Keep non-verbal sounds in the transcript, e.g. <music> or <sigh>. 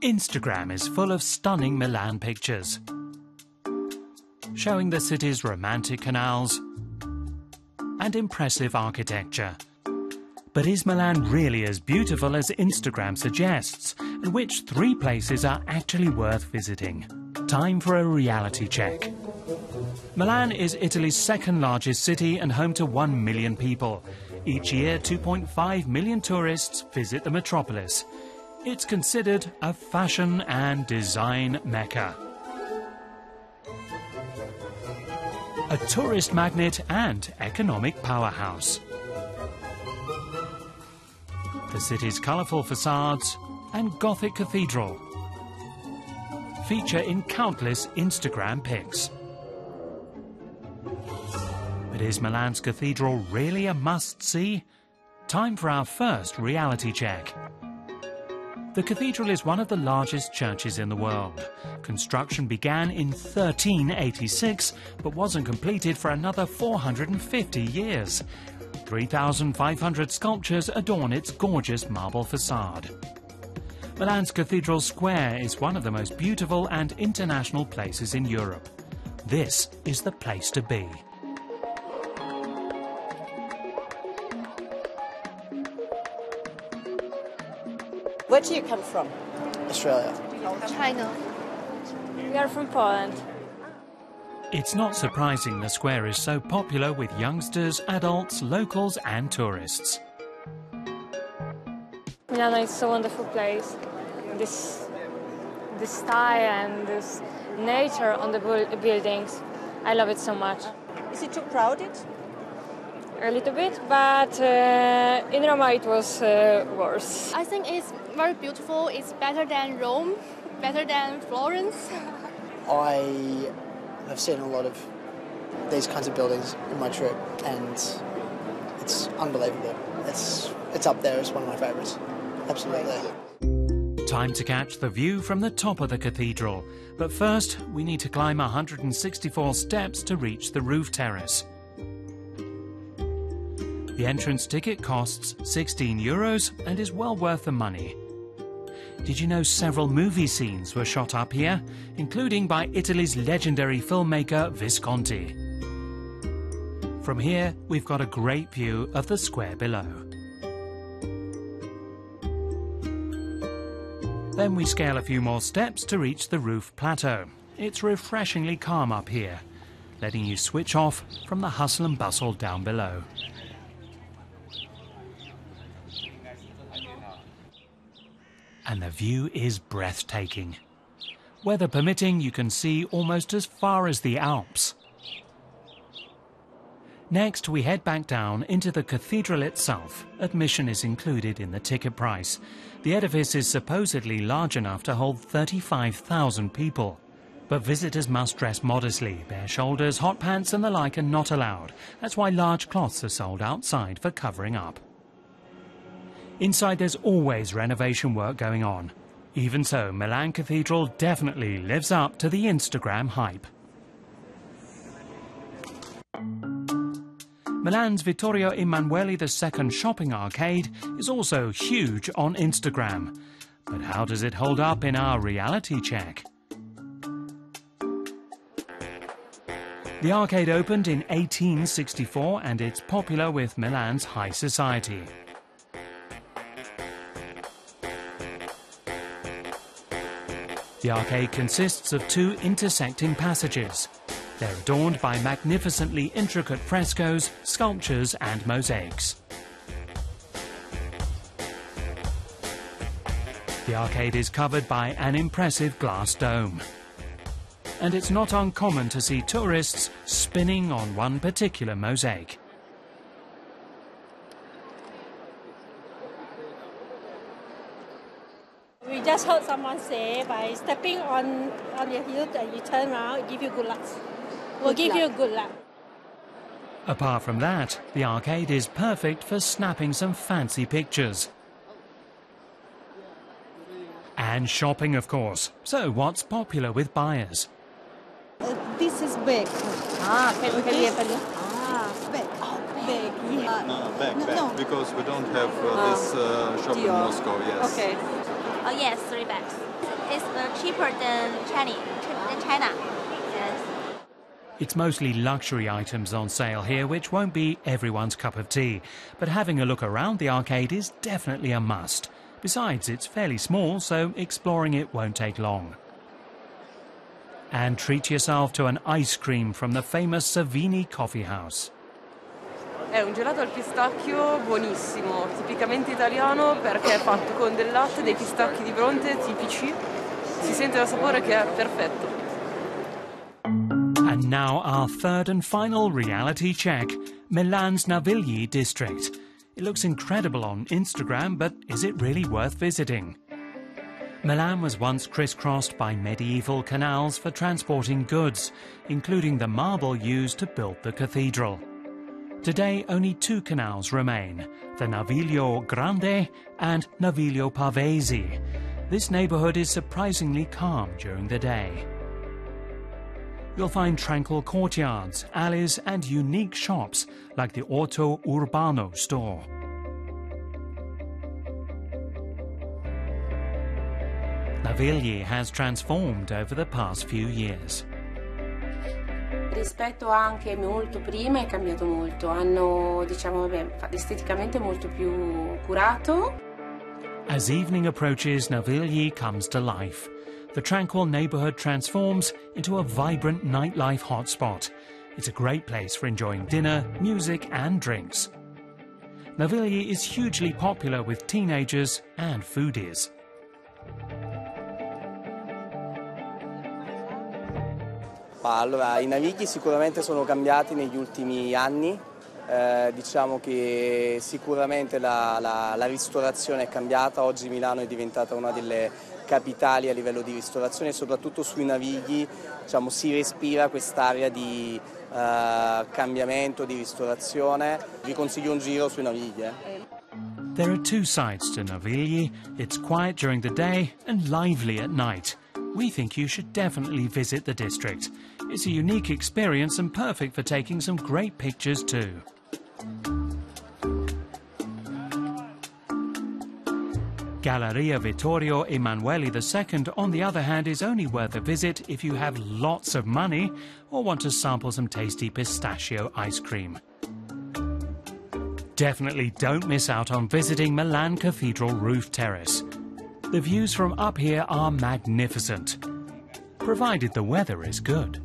Instagram is full of stunning Milan pictures, showing the city's romantic canals and impressive architecture. But is Milan really as beautiful as Instagram suggests? And which three places are actually worth visiting? Time for a reality check. Milan is Italy's second largest city and home to 1 million people. Each year, 2.5 million tourists visit the metropolis. It's considered a fashion and design mecca. A tourist magnet and economic powerhouse. The city's colourful facades and Gothic cathedral feature in countless Instagram pics. Is Milan's cathedral really a must-see? Time for our first reality check. The cathedral is one of the largest churches in the world. Construction began in 1386, but wasn't completed for another 450 years. 3,500 sculptures adorn its gorgeous marble facade. Milan's Cathedral Square is one of the most beautiful and international places in Europe. This is the place to be. Where do you come from? Australia. China. We are from Poland. It's not surprising the square is so popular with youngsters, adults, locals and tourists. Milano is a wonderful place. This, this style and this nature on the buildings, I love it so much. Is it too crowded? A little bit, but uh, in Roma it was uh, worse. I think it's very beautiful. It's better than Rome, better than Florence. <laughs> I have seen a lot of these kinds of buildings in my trip, and it's unbelievable. It's it's up there as one of my favourites. Absolutely. Time to catch the view from the top of the cathedral. But first, we need to climb 164 steps to reach the roof terrace. The entrance ticket costs 16 euros and is well worth the money. Did you know several movie scenes were shot up here, including by Italy's legendary filmmaker Visconti? From here, we've got a great view of the square below. Then we scale a few more steps to reach the roof plateau. It's refreshingly calm up here, letting you switch off from the hustle and bustle down below. And the view is breathtaking. Weather permitting, you can see almost as far as the Alps. Next, we head back down into the cathedral itself. Admission is included in the ticket price. The edifice is supposedly large enough to hold 35,000 people. But visitors must dress modestly. Bare shoulders, hot pants, and the like are not allowed. That's why large cloths are sold outside for covering up. Inside, there's always renovation work going on. Even so, Milan Cathedral definitely lives up to the Instagram hype. Milan's Vittorio Emanuele II shopping arcade is also huge on Instagram. But how does it hold up in our reality check? The arcade opened in 1864 and it's popular with Milan's high society. The arcade consists of two intersecting passages. They're adorned by magnificently intricate frescoes, sculptures, and mosaics. The arcade is covered by an impressive glass dome. And it's not uncommon to see tourists spinning on one particular mosaic. Just heard someone say by stepping on on your heel and you turn around, it give you good luck. Will Good give you luck. good luck. Apart from that, the arcade is perfect for snapping some fancy pictures. And shopping, of course. So, what's popular with buyers? Uh, this is big. Ah, can, can we This- have a look? Ah, big. Oh, big. bag. Yeah. No, back, No, back. no. Because we don't have uh, this uh, shop in Moscow, yes. Okay. Oh yes, three bags. It's uh, cheaper than China. China. Yes. It's mostly luxury items on sale here, which won't be everyone's cup of tea. But having a look around the arcade is definitely a must. Besides, it's fairly small, so exploring it won't take long. And treat yourself to an ice cream from the famous Savini Coffee House. È un gelato al pistacchio buonissimo, tipicamente italiano perché è fatto con del latte, dei pistacchi di Bronte tipici. Si sente sapore che è perfetto. And now our third and final reality check Milan's Navigli district. It looks incredible on Instagram, but is it really worth visiting? Milan was once crisscrossed by medieval canals for transporting goods, including the marble used to build the cathedral. Today, only two canals remain the Naviglio Grande and Naviglio Pavese. This neighborhood is surprisingly calm during the day. You'll find tranquil courtyards, alleys, and unique shops like the Orto Urbano store. Navigli has transformed over the past few years. Rispetto anche molto prima è cambiato molto, hanno diciamo vabbè, esteticamente molto più curato. As evening approaches, Navigli comes to life. The tranquil neighborhood transforms into a vibrant nightlife hotspot. It's a great place for enjoying dinner, music, and drinks. Navigli is hugely popular with teenagers and foodies. Allora, i navigli sicuramente sono cambiati negli ultimi anni, Eh, diciamo che sicuramente la, la- la ristorazione è cambiata, oggi Milano è diventata una delle capitali a livello di ristorazione e soprattutto sui navigli diciamo, si respira quest'area di eh, cambiamento, di ristorazione. Vi consiglio un giro sui navigli. eh. There are two sides to Navigli. It's quiet during the day and lively at night. We think you should definitely visit the district. It's a unique experience and perfect for taking some great pictures too. Galleria Vittorio Emanuele II, on the other hand, is only worth a visit if you have lots of money or want to sample some tasty pistachio ice cream. Definitely don't miss out on visiting Milan Cathedral Roof Terrace. The views from up here are magnificent, provided the weather is good.